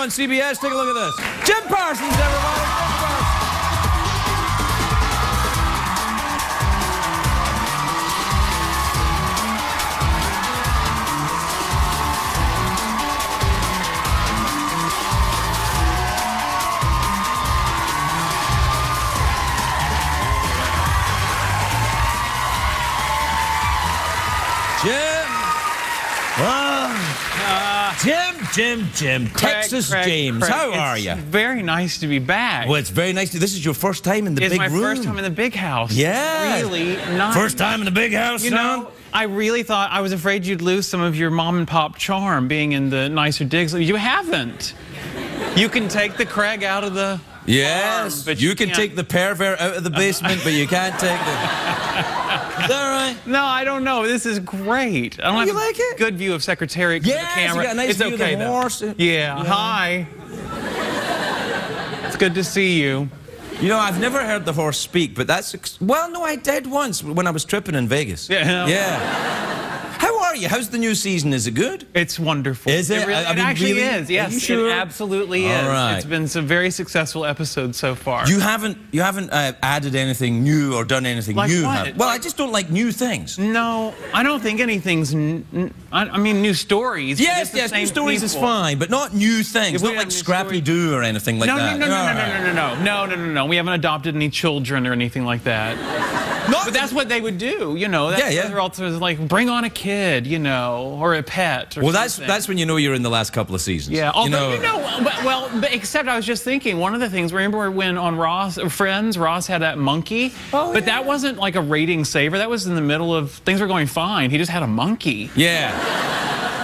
on CBS. Take a look at this. Jim Parsons, everybody. Jim, Jim, Jim. Texas Craig, James. Craig, How it's are you? Very nice to be back. Well, it's very nice. To, this is your first time in the it's big room. It's my first time in the big house. Yeah. Really nice. First time in the big house, You son. know, I really thought I was afraid you'd lose some of your mom and pop charm being in the nicer digs. You haven't. You can take the Craig out of the. Yes, farm, but you, you can can't- take the pervert out of the basement, but you can't take the. Is that right? No, I don't know. This is great. I don't oh, have you like it? good view of of Yes, the you camera. got a nice it's view of the okay horse. Yeah. Hi. it's good to see you. You know, I've never heard the horse speak, but that's well, no, I did once when I was tripping in Vegas. Yeah. Yeah. Are you? How's the new season? Is it good? It's wonderful. Is it? really- I- mean, actually really? is. Yes, sure? it absolutely is. right. It's been some very successful episodes so far. You haven't you haven't uh, added anything new or done anything Like new. Well, I just don't like new things. no, I don't think anything's. N- n- I, mean, new stories. Yes, yes, new stories is fine, but not new things. If Not like Scrappy Doo or anything like No, no, that. no, no, no, no, right. no, no, no, no, no, no, no. We haven't adopted any children or anything like that. Not But that's what they would do, you know. That's, Yeah, yeah. They're also like, bring on a kid, you know, or a pet. Or Well, that's something. that's when you know you're in the last couple of seasons. Yeah, although you know, but, well, but except I was just thinking one of the things. Remember when on Ross Friends, Ross had that monkey, Oh, but yeah. that wasn't like a rating saver. That was in the middle of things were going fine. He just had a monkey. Yeah.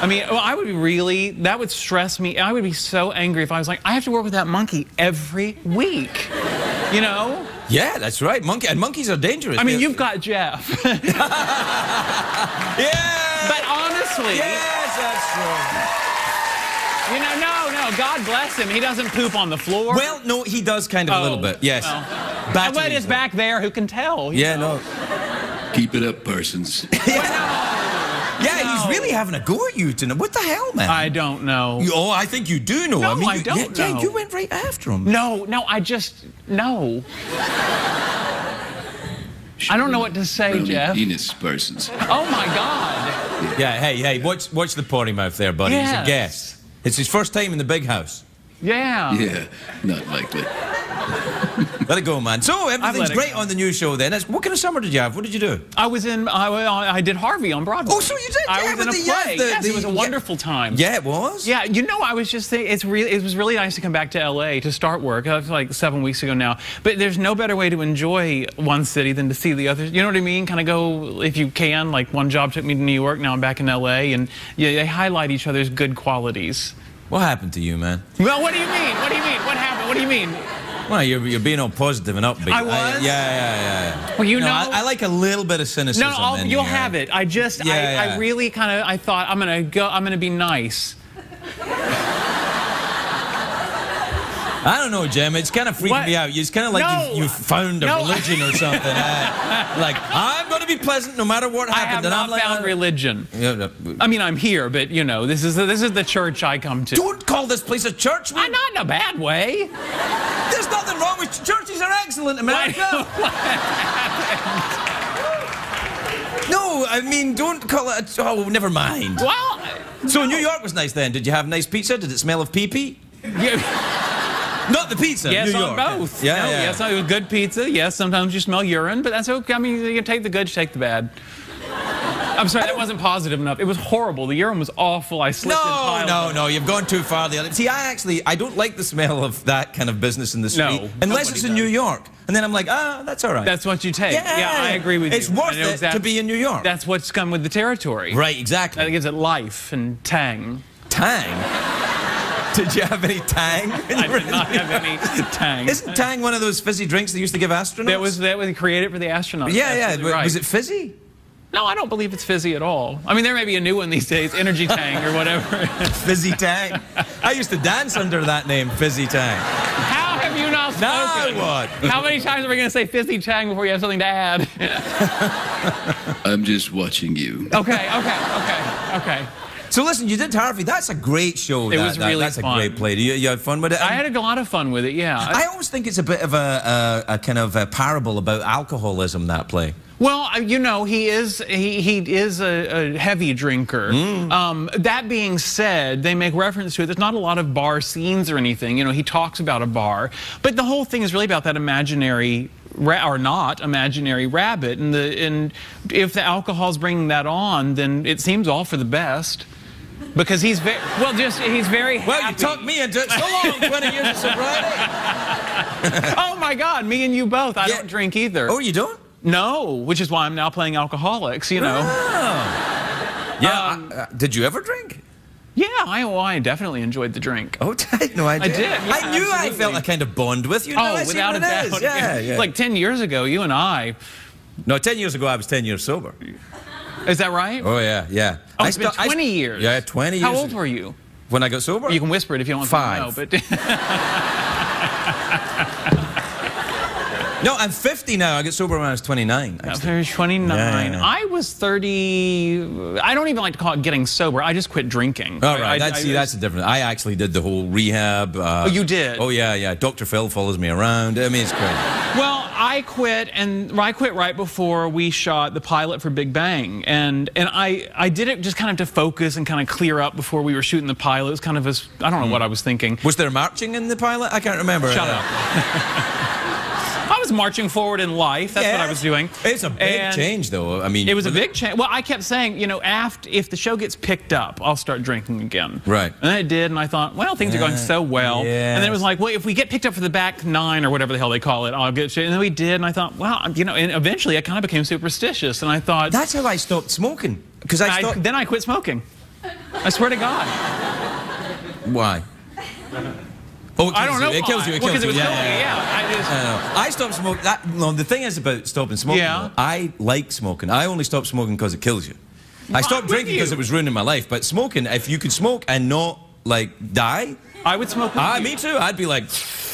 I mean, well, I would be really that would stress me. I would be so angry if I was like, I have to work with that monkey every week. You know? Yeah, that's right. Monkey and monkeys are dangerous. I mean, They- you've got Jeff, Yeah. but honestly, yes, that's true. you know, no, no. God bless him. He doesn't poop on the floor. Well, no, he does kind of a little Oh, bit. Yes. well. Back And to what these is back there? Who can tell? Yeah, know? no. Keep it up, Parsons. Yeah, he's really having a go at you tonight. What the hell, man? I don't know. You- oh, I think you do know. No, I mean, I you, don't yeah, yeah, you went right after him. No, no, I just no. I don't know what to say, Brownie Jeff. Penis, persons. Oh my God. Yeah, hey, hey, watch, watch the potty mouth there, buddy. He's a Yes. guest. It's his first time in the big house. Yeah. Yeah, not likely. Let it go, man. So everything's great go. on the new show. Then, That's- what kind of summer did you have? What did you do? I was in. I, I did Harvey on Broadway. Oh, so you did? I Yeah, was in a with the- yeah, play. the- yes, the- it was a yeah. wonderful time. Yeah, it was. Yeah, you know, I was just thinking, it's really, it was really nice to come back to LA to start work. That was like seven weeks ago now. But there's no better way to enjoy one city than to see the other. You know what I mean? Kind of go, if you can, like one job took me to New York, now I'm back in LA, and yeah, they highlight each other's good qualities. What happened to you, man? Well, what do you mean? What do you mean? What happened? What do you mean? Well, you're, you're being all positive and upbeat. I was? yeah, yeah, yeah, yeah. Well, you No, know- I, I like a little bit of cynicism. No, I'll, you'll here. have it. I just, Yeah, I, yeah. I really kind of, I thought I'm gonna go, I'm gonna be nice. I don't know, Jim. It's kind of freaking What? me out. It's kind of like No. you've, you've found a No. religion or something. Uh, like, I'm going to be pleasant no matter what I happens. have and not I'm found uh, religion. yeah, no, I mean, I'm here, but you know, this is the, this is the church I come to. Don't call this place a church. I'm not in a bad way. There's nothing wrong with churches. Are excellent, America. no, I mean, don't call it. A, oh, never mind. Well, So New York was nice then. Did you have nice pizza? Did it smell of pee pee? you, Not the pizza. yes New on York. both. Yeah, No, yeah. Yes, on good pizza. Yes, sometimes you smell urine, but that's okay. I mean, you take the good, you take the bad. I'm sorry, that wasn't positive enough. It was horrible. The urine was awful. I slipped in No, piles no, no, you've gone too far. The other. See, I actually, I don't like the smell of that kind of business in the street, No, unless it's in does. New York, and then I'm like, ah, that's all right. That's what you take. yeah, I agree with It's you. It's worth it exact- to be in New York. That's what's come with the territory. right, exactly. That gives it life and tang. Tang. Did you have any Tang? I did not have any tang. Isn't Tang one of those fizzy drinks they used to give astronauts? That was that was created for the astronauts. Yeah, yeah. Absolutely right. Was it fizzy? No, I don't believe it's fizzy at all. I mean, there may be a new one these days, Energy Tang or whatever. Fizzy Tang. I used to dance under that name, Fizzy Tang. How have you not Now spoken? what? How many times are we going to say fizzy Tang before you have something to add? I'm just watching you. okay, okay, okay, okay. So listen, you did Harvey. That's a great show. It that- was that- really That's a great play. You, you had fun with it. I had a lot of fun with it. Yeah. I always think it's a bit of a, a, a kind of a parable about alcoholism. That play. Well, you know, he is he, he is a, a heavy drinker. Mm. Um, that being said, they make reference to it. There's not a lot of bar scenes or anything. You know, he talks about a bar, but the whole thing is really about that imaginary or not imaginary rabbit. And the and if the alcohol's bringing that on, then it seems all for the best. Because he's very well, just he's very Well, you happy. talked me into it. So long, 20 years of sobriety. oh my God, me and you both. I Yeah. don't drink either. Oh, you don't? No, which is why I'm now playing alcoholics. You know. Yeah. Um, I- uh, did you ever drink? Yeah, I, well, I definitely enjoyed the drink. Oh, no, I did. did, yeah, I knew I felt a kind of bond with you. Oh, Now without a doubt. Yeah, yeah. Like 10 years ago, you and I. no, 10 years ago, I was 10 years sober. Is that right? Oh, yeah, yeah. Oh, I it's been sta- I 20 years. Yeah, 20 years. How old were you? When I got sober? You can whisper it if you don't want Five. to know. But No, I'm 50 now. I got sober when I was 29. I was 29. Yeah, yeah. I was 30. I don't even like to call it getting sober. I just quit drinking. All right, I- that's, I- see, that's the difference. I actually did the whole rehab. Uh, Oh, you did? Oh, yeah, yeah. Dr. Phil follows me around. I mean, it's crazy. Well, I quit, and I quit right before we shot the pilot for Big Bang, and and I I did it just kind of to focus and kind of clear up before we were shooting the pilot. It was kind of as I don't know what I was thinking. Was there marching in the pilot? I can't remember. Shut Uh, up. Was marching forward in life. That's what I was doing. It's a big And change, though. I mean, It was a big change. Well, I kept saying, you know, after if the show gets picked up, I'll start drinking again. Right. And then it did, and I thought, well, things are going so well. yeah. And then it was like, well, if we get picked up for the back nine or whatever the hell they call it, I'll get. shit. And then we did, and I thought, well, you know, and eventually I kind of became superstitious, and I thought, That's how I stopped smoking. Because I I- stopped. then I quit smoking. I swear to God. Why? Oh, it I kills don't know. You. It kills you. It Well, you. it yeah, yeah. I I stopped smoking. That no. The thing is about stopping smoking. Yeah. though, I like smoking. I only stopped smoking because it kills you. I stopped with drinking because it was ruining my life. But smoking, if you could smoke and not like die, I would smoke. ah, you. me too. I'd be like,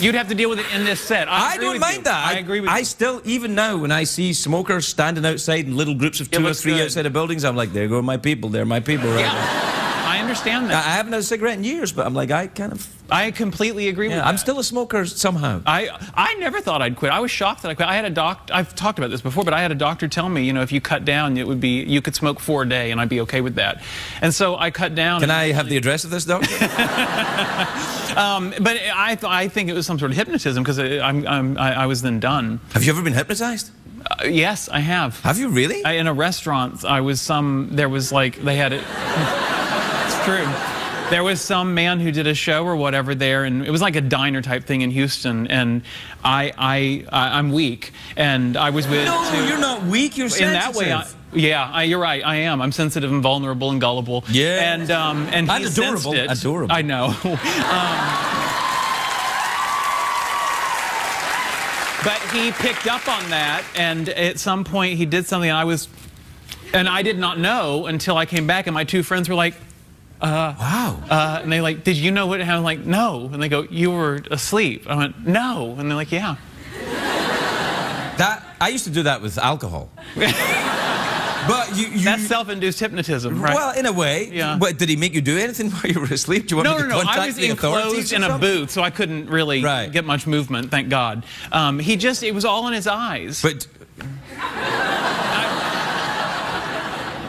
You'd have to deal with it in this set. I, I don't mind you. that. I agree with you. I you. still, even now, when I see smokers standing outside in little groups of two or three good. outside of buildings, I'm like, there go my people. They're my people, right? Yeah. I understand I that. I haven't had a cigarette in years, but I'm like, I kind of, I completely agree with yeah, that. I'm still a smoker somehow. I I never thought I'd quit. I was shocked that I quit. I had a doc. I've talked about this before, but I had a doctor tell me, you know, if you cut down, it would be you could smoke four a day, and I'd be okay with that. And so I cut down. Can I have the address of this doctor? Um, but I th- I think it was some sort of hypnotism because I'm, I'm I, I was then done. have you ever been hypnotized? Uh, yes, I have. Have you really? I, in a restaurant, I was some. There was like they had it. it's true. There was some man who did a show or whatever there, and it was like a diner type thing in Houston. And I, I, I I'm weak, and I was with. no, two- you're not weak. You're in that way, I, yeah, I, you're right. I am. I'm sensitive and vulnerable and gullible. Yeah. and um, and he adorable. it. Adorable. I know. um, but he picked up on that, and at some point he did something. And I was, and I did not know until I came back, and my two friends were like. Wow. Uh, and they like, did you know what happened? I'm like, no. And they go, you were asleep. I went, no. And they're like, yeah. that I used to do that with alcohol. but you, you That's self-induced hypnotism, right? Well, in a way. Yeah. But did he make you do anything while you were asleep? Do you want No, me no, to no. contact I was the enclosed in a booth, so I couldn't really Right. get much movement. Thank God. Um, he just, it was all in his eyes. But.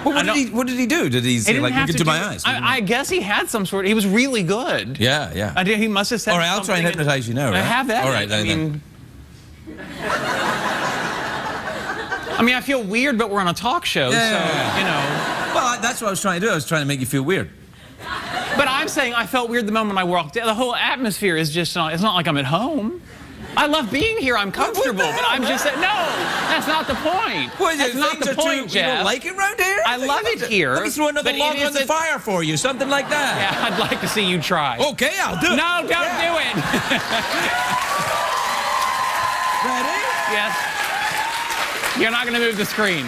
Well, what, did he, what did he do? Did he say, like, look into my eyes? I, I guess he had some sort. He was really good. yeah, yeah. I did, he must have said. All right, I'll try and hypnotize you now, I have that. All right, I then, mean. I mean, I feel weird, but we're on a talk show, Yeah, so yeah. you know. Well, that's what I was trying to do. I was trying to make you feel weird. But I'm saying I felt weird the moment I walked in. The whole atmosphere is just not. It's not like I'm at home. I love being here. I'm comfortable, but I'm just saying, no, that's not the point. What, that's not things the point, too, You Jeff. don't like it around here? I love it here, Let me throw another log on the fire for you, something like that. Yeah, I'd like to see you try. Okay, I'll do it. No, don't Yeah. do it. Ready? yes. You're not going to move the screen.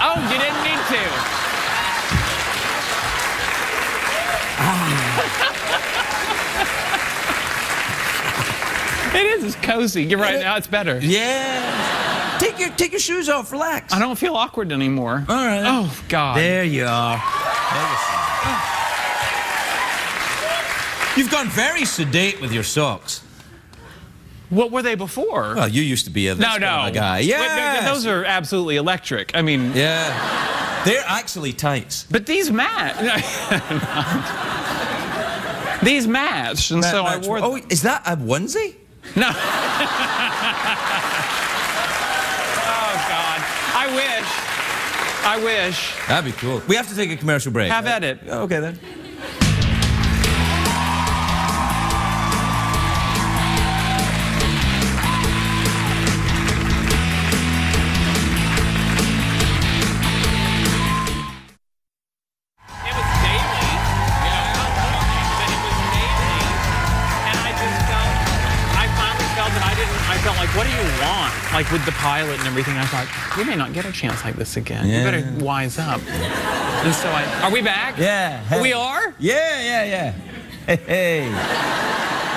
Oh, you didn't need to. Ah. It is. It's cozy. You're right. Now it's better. Yeah. Take your take your shoes off. Relax. I don't feel awkward anymore. All right. Oh God. There you are. You've gone very sedate with your socks. What were they before? Well, you used to be a no, kind no. of guy. Yeah. those are absolutely electric. I mean, Yeah. They're actually tights. but these match. these match, and so I wore them. Oh, is that a onesie? No. oh God. I wish. I wish. That'd be cool. We have to take a commercial break. Have at it. Okay then. I felt like, what do you want? Like with the pilot and everything, I thought, we may not get a chance like this again. Yeah. You better wise up. And so I, are we back? Yeah. We are? Yeah, yeah, yeah. Hey, hey.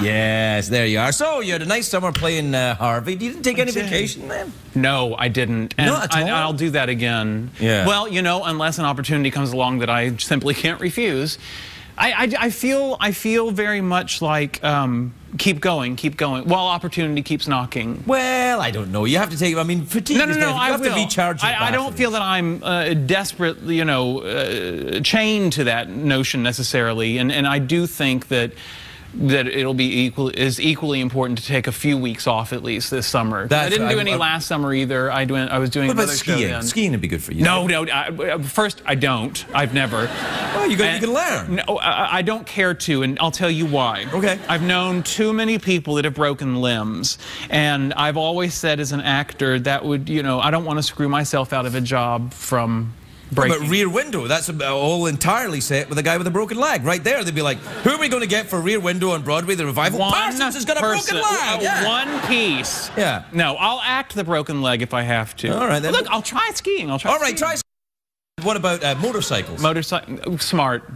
Yes, there you are. So you had a nice summer playing uh, Harvey. You didn't take any did. vacation then? No, I didn't. And Not at I, all? I'll do that again. Yeah. Well, you know, unless an opportunity comes along that I simply can't refuse. I, I, I feel I feel very much like um, keep going, keep going. While opportunity keeps knocking. Well, I don't know. You have to take. I mean, fatigue. No, no, is no. You I have will. to recharge. your I, I don't feel that I'm uh, desperate, you know, uh, chained to that notion necessarily, and and I do think that that it'll be equal is equally important to take a few weeks off at least this summer. I didn't do any I- last summer either. I doing I was doing What about skiing? Skiing would be good for you. No, no. I, uh, first, I don't. I've never. Well, you, got, you can learn. No, I, I don't care to, and I'll tell you why. Okay. I've known too many people that have broken limbs, and I've always said as an actor that would, you know, I don't want to screw myself out of a job from breaking. But Rear Window, that's all entirely set with a guy with a broken leg. Right there, they'd be like, who are we going to get for Rear Window on Broadway, the revival? one Parsons has got a person, broken leg. yeah. One piece. Yeah. No, I'll act the broken leg if I have to. All right, then. Look, I'll try skiing. I'll try. All right, skiing. try. What about uh, motorcycles? Motorcycle, smart.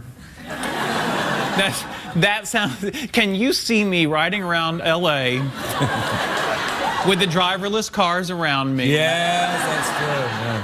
That, that sounds. Can you see me riding around LA with the driverless cars around me? yes, that's true. yeah.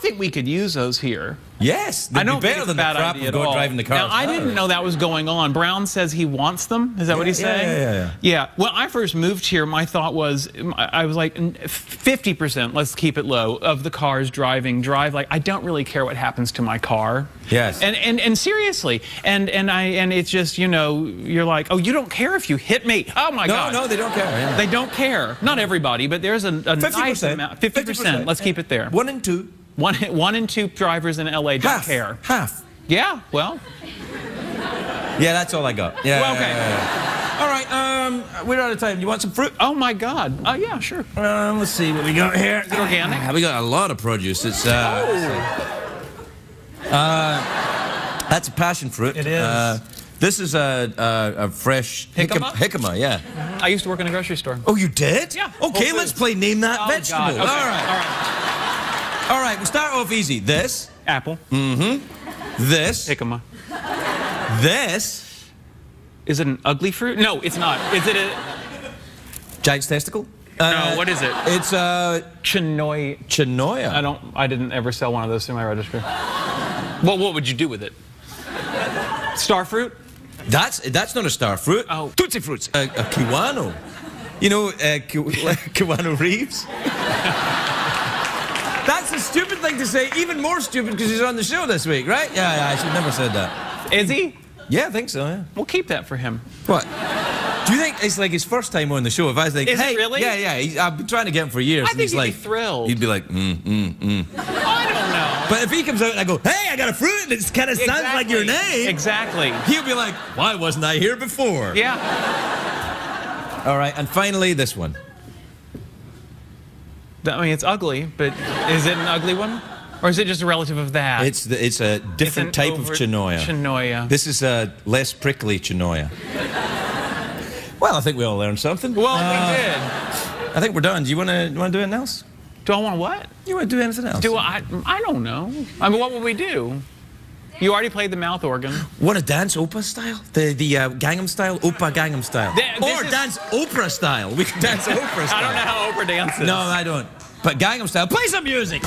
Think we could use those here. Yes, I don't be better than bad crap of all. driving the car. Now, I didn't know that was going on. Brown says he wants them. Is that what he's Yeah, yeah, saying? yeah, yeah. Yeah. When I first moved here, my thought was, I was like, 50%, let's keep it low, of the cars driving drive. Like, I don't really care what happens to my car. Yes. And and, and seriously, and and I and it's just you know you're like, oh, you don't care if you hit me. Oh my No, God. no, no, they don't care. Yeah. They don't care. Not everybody, but there's a, a Fifty nice percent. amount. 50%. Let's keep it there. One and two. One, one and two drivers in LA don't Half. care. Half. Yeah, well, Yeah, that's all I got. Yeah. Well, okay. yeah, yeah. All right. Um, we're out of time. You want some fruit? oh my God. Oh, yeah, sure. Um, let's see what we got here. organic? Ah, we got a lot of produce. It's uh, uh, that's a passion fruit. It is. Uh, this is a, a, a fresh Jicama? Jicama, yeah. I used to work in a grocery store. Oh, you did? Yeah. Okay, let's play name that Oh, vegetable. Okay. All right. All right. All right. We'll start off easy. This, Apple. Mm-hmm. This, Jicama. this. Is it an ugly fruit? No, it's not. Is it a Giant's testicle. no? What is it? It's uh, Chinoy. chinoya. I don't. I didn't ever sell one of those through my register. Well, what would you do with it? Star fruit? That's that's not a star fruit. Oh. Tootsie fruits. A, a kiwano. You know, uh, Ki- Kiwano Reeves. Stupid thing to say. Even more stupid because he's on the show this week, right? Yeah, yeah. I should never said that. Is he? Yeah, I think so. Yeah. We'll keep that for him. What? Do you think it's like his first time on the show? If I was like, Is hey, really? yeah, yeah, he, I've been trying to get him for years. I think he's he'd be like, thrilled. He'd be like, mm, mm, mm. I don't know. But if he comes out and I go, hey, I got a fruit, and it kind of sounds like your name. Exactly. He'll be like, why wasn't I here before? Yeah. All right, and finally this one. I mean, it's ugly, but is it an ugly one? Or is it just a relative of that? It's the, it's a different an type of chinoya. Chinoya. This is a less prickly chinoya. well, I think we all learned something. well, Uh, we did. I think we're done. Do you want to want to do anything else? Do I want to what? You want to do anything else? Do I? I don't know. I mean, what would we do? You already played the mouth organ. Want to dance opera style? The the uh, Gangnam style, opera Gangnam style, Th- this or is- dance opera style. We can dance opera style. I don't know how Oprah dances. No, I don't. But Gangnam style. Play some music.